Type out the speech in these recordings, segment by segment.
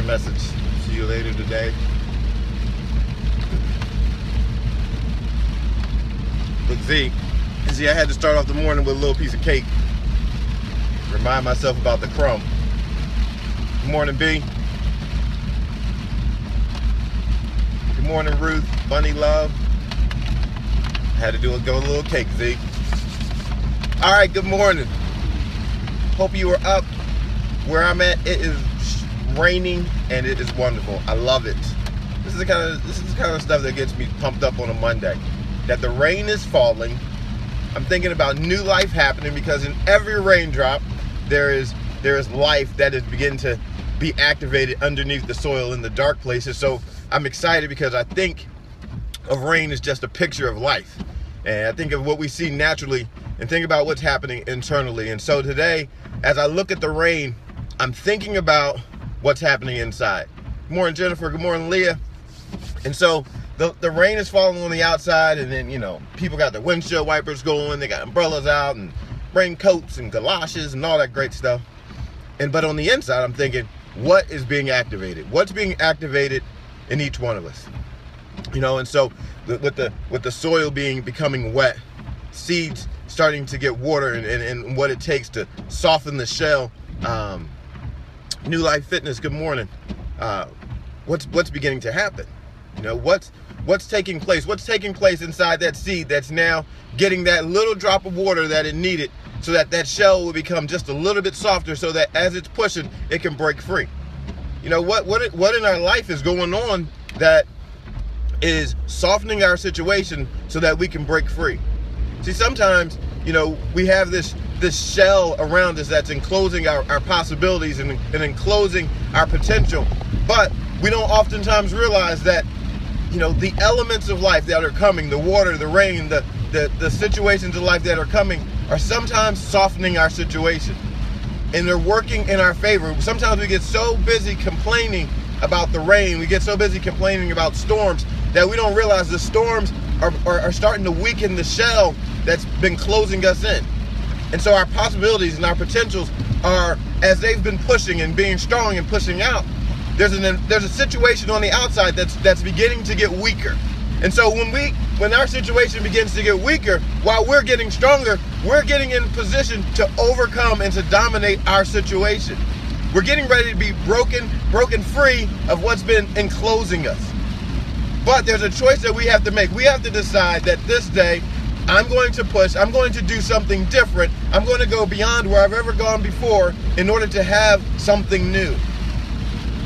your message. See you later today. Look, Z, see, I had to start off the morning with a little piece of cake. Remind myself about the crumb. Good morning, B. Good morning, Ruth. Bunny Love. Had to do a go a little cake, Z. All right, good morning. Hope you are up. Where I'm at, it is raining and it is wonderful. I love it. This is the kind of this is the kind of stuff that gets me pumped up on a Monday. That the rain is falling. I'm thinking about new life happening because in every raindrop there is there is life that is beginning to be activated underneath the soil in the dark places. So I'm excited because I think of rain as just a picture of life. And I think of what we see naturally and think about what's happening internally. And so today, as I look at the rain, I'm thinking about what's happening inside. Good morning, Jennifer. Good morning, Leah. And so the, the rain is falling on the outside, and then, you know, people got their windshield wipers going, they got umbrellas out, and raincoats and galoshes and all that great stuff. And but on the inside, I'm thinking, what is being activated? What's being activated in each one of us? You know, and so with the with the soil being becoming wet, seeds starting to get water and, and, and what it takes to soften the shell. Um, New Life Fitness, good morning. Uh, what's what's beginning to happen? You know, what's what's taking place? What's taking place inside that seed that's now getting that little drop of water that it needed so that that shell will become just a little bit softer so that as it's pushing, it can break free. You know, what what what in our life is going on that is softening our situation so that we can break free. See, sometimes, you know, we have this this shell around us that's enclosing our, our possibilities and, and enclosing our potential. But we don't oftentimes realize that, you know, the elements of life that are coming, the water, the rain, the, the, the situations of life that are coming are sometimes softening our situation. And they're working in our favor. Sometimes we get so busy complaining about the rain, we get so busy complaining about storms that we don't realize the storms are, are, are starting to weaken the shell that's been closing us in. And so our possibilities and our potentials are, as they've been pushing and being strong and pushing out, there's an there's a situation on the outside that's that's beginning to get weaker. And so when we when our situation begins to get weaker, while we're getting stronger, we're getting in position to overcome and to dominate our situation. We're getting ready to be broken, broken free of what's been enclosing us. But there's a choice that we have to make. We have to decide that this day I'm going to push, I'm going to do something different. I'm going to go beyond where I've ever gone before in order to have something new.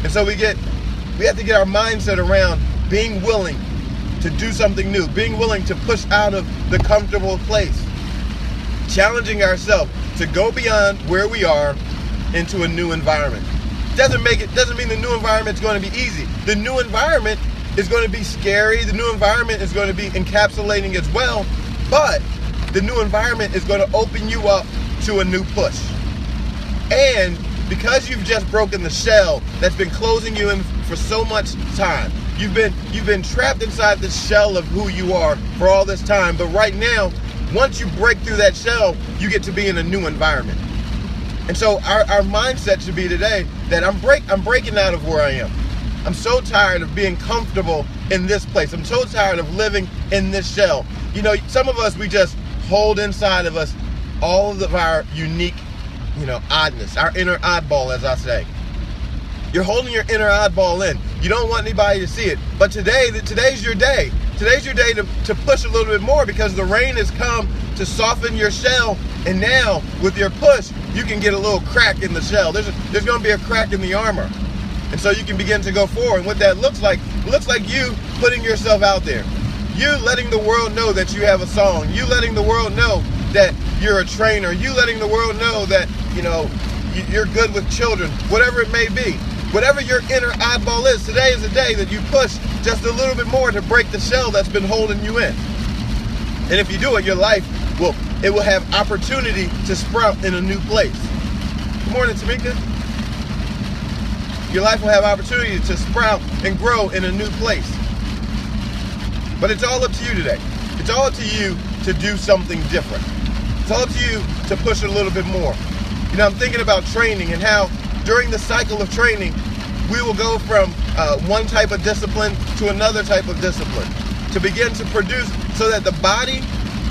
And so we get we have to get our mindset around being willing to do something new, being willing to push out of the comfortable place. Challenging ourselves to go beyond where we are into a new environment. Doesn't make it doesn't mean the new environment is going to be easy. The new environment is going to be scary. The new environment is going to be encapsulating as well. But the new environment is going to open you up to a new push. And because you've just broken the shell that's been closing you in for so much time, you've been you've been trapped inside the shell of who you are for all this time. But right now, once you break through that shell, you get to be in a new environment. And so our, our mindset should be today that I'm break I'm breaking out of where I am. I'm so tired of being comfortable in this place. I'm so tired of living in this shell. You know, some of us, we just hold inside of us all of our unique, you know, oddness, our inner oddball, as I say. You're holding your inner oddball in. You don't want anybody to see it. But today, today's your day. Today's your day to, to push a little bit more because the rain has come to soften your shell. And now, with your push, you can get a little crack in the shell. There's, there's going to be a crack in the armor. And so you can begin to go forward. And what that looks like, looks like you putting yourself out there. You letting the world know that you have a song. You letting the world know that you're a trainer. You letting the world know that, you know, you're good with children, whatever it may be. Whatever your inner eyeball is, today is the day that you push just a little bit more to break the shell that's been holding you in. And if you do it, your life will it will have opportunity to sprout in a new place. Good morning, Tamika. Your life will have opportunity to sprout and grow in a new place. But it's all up to you today. It's all up to you to do something different. It's all up to you to push it a little bit more. You know, I'm thinking about training and how during the cycle of training, we will go from uh, one type of discipline to another type of discipline to begin to produce so that the body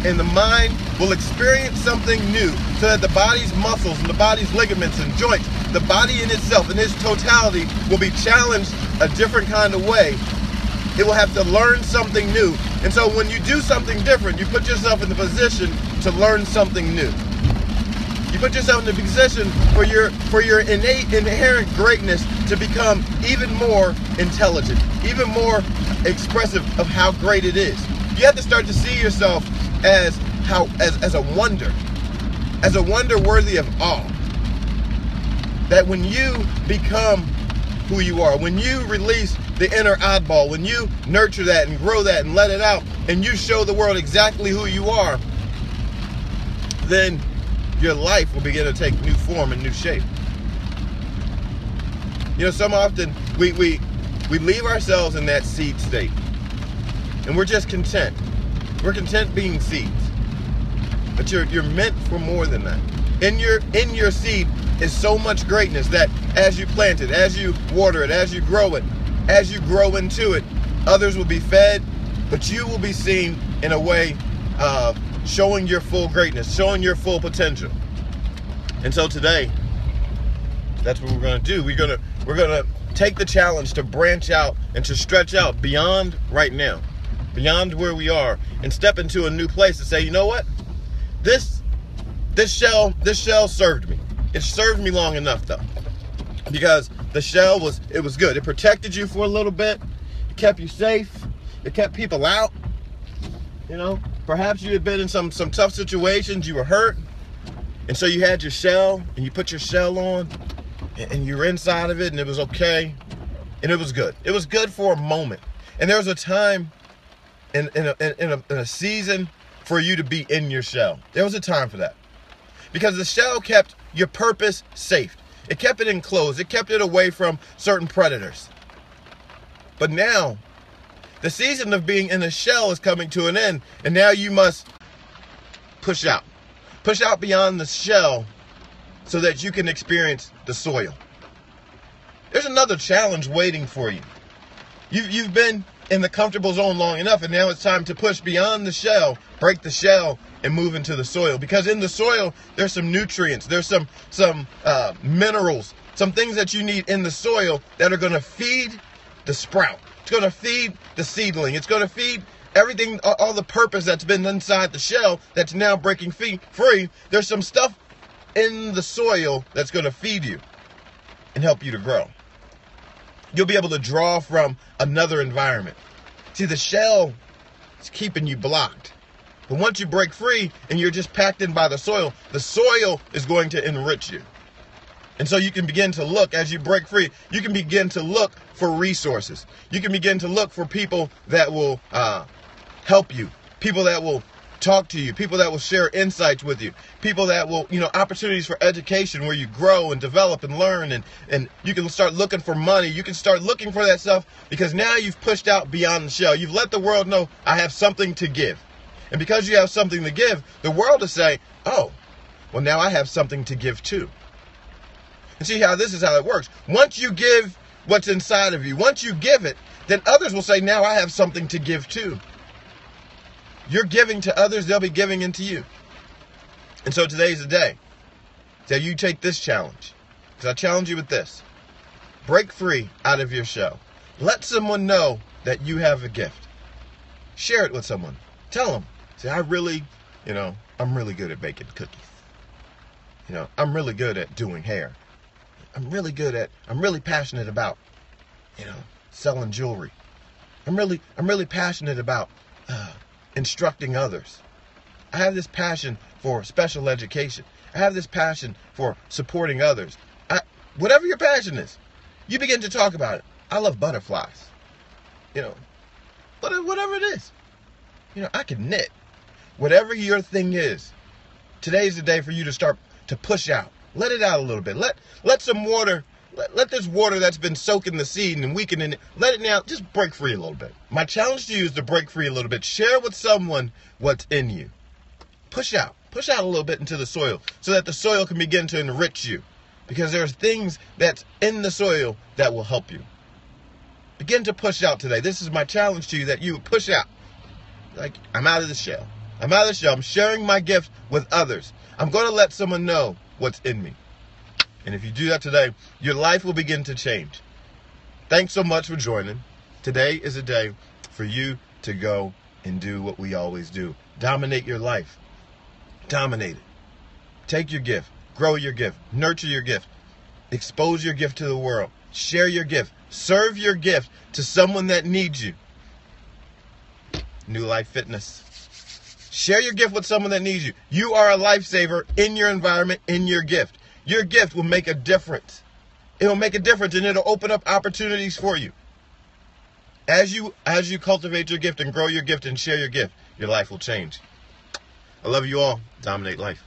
and the mind will experience something new so that the body's muscles and the body's ligaments and joints, the body in itself, in its totality, will be challenged a different kind of way. It will have to learn something new. And so when you do something different, you put yourself in the position to learn something new. You put yourself in the position for your for your innate inherent greatness to become even more intelligent, even more expressive of how great it is. You have to start to see yourself as how as, as a wonder, as a wonder worthy of awe. That when you become who you are, when you release the inner oddball, when you nurture that and grow that and let it out, and you show the world exactly who you are, then your life will begin to take new form and new shape. You know, some often we we we leave ourselves in that seed state. And we're just content. We're content being seeds. But you're you're meant for more than that. In your in your seed is so much greatness that as you plant it, as you water it, as you grow it, as you grow into it, others will be fed, but you will be seen in a way of showing your full greatness, showing your full potential. And so today, that's what we're going to do. We're going to we're going to take the challenge to branch out and to stretch out beyond right now, beyond where we are, and step into a new place and say, you know what, this this shell this shell served me. It served me long enough though, because the shell was it was good. It protected you for a little bit. It kept you safe. It kept people out. You know, perhaps you had been in some some tough situations. You were hurt, and so you had your shell, and you put your shell on, and you were inside of it, and it was okay, and it was good. It was good for a moment, and there was a time, in in a, in a, in a season, for you to be in your shell. There was a time for that, because the shell kept your purpose safe. It kept it enclosed. It kept it away from certain predators. But now, the season of being in a shell is coming to an end, and now you must push out. Push out beyond the shell so that you can experience the soil. There's another challenge waiting for you. You've, you've been in the comfortable zone long enough, and now it's time to push beyond the shell, break the shell, and move into the soil. Because in the soil, there's some nutrients, there's some some uh, minerals, some things that you need in the soil that are going to feed the sprout. It's going to feed the seedling. It's going to feed everything, all the purpose that's been inside the shell that's now breaking free. There's some stuff in the soil that's going to feed you and help you to grow. You'll be able to draw from another environment. See, the shell is keeping you blocked. But once you break free and you're just packed in by the soil, the soil is going to enrich you. And so you can begin to look as you break free, you can begin to look for resources. You can begin to look for people that will uh, help you, people that will talk to you, people that will share insights with you, people that will, you know, opportunities for education where you grow and develop and learn and, and you can start looking for money. You can start looking for that stuff because now you've pushed out beyond the shell. You've let the world know I have something to give. And because you have something to give, the world is saying, oh, well, now I have something to give too. And see how this is how it works. Once you give what's inside of you, once you give it, then others will say, now I have something to give too. You're giving to others, they'll be giving into you. And so today's the day. So you take this challenge. Because I challenge you with this. Break free out of your shell. Let someone know that you have a gift. Share it with someone. Tell them. Say, I really, you know, I'm really good at baking cookies. You know, I'm really good at doing hair. I'm really good at, I'm really passionate about, you know, selling jewelry. I'm really, I'm really passionate about uh, instructing others. I have this passion for special education. I have this passion for supporting others. I, whatever your passion is, you begin to talk about it. I love butterflies. You know, But whatever it is. You know, I can knit. Whatever your thing is, today's the day for you to start to push out. Let it out a little bit. Let let some water let, let this water that's been soaking the seed and weakening it, let it now just break free a little bit. My challenge to you is to break free a little bit. Share with someone what's in you. Push out. Push out a little bit into the soil so that the soil can begin to enrich you. because there's things that's in the soil that will help you. Begin to push out today. This is my challenge to you that you push out. Like, I'm out of the shell. I'm out of the shell. I'm sharing my gift with others. I'm going to let someone know what's in me. And if you do that today, your life will begin to change. Thanks so much for joining. Today is a day for you to go and do what we always do dominate your life. Dominate it. Take your gift, grow your gift, nurture your gift, expose your gift to the world, share your gift, serve your gift to someone that needs you. New Life Fitness. Share your gift with someone that needs you. You are a lifesaver in your environment, in your gift. Your gift will make a difference. It will make a difference and it'll open up opportunities for you. As you as you cultivate your gift and grow your gift and share your gift, your life will change. I love you all. Dominate life.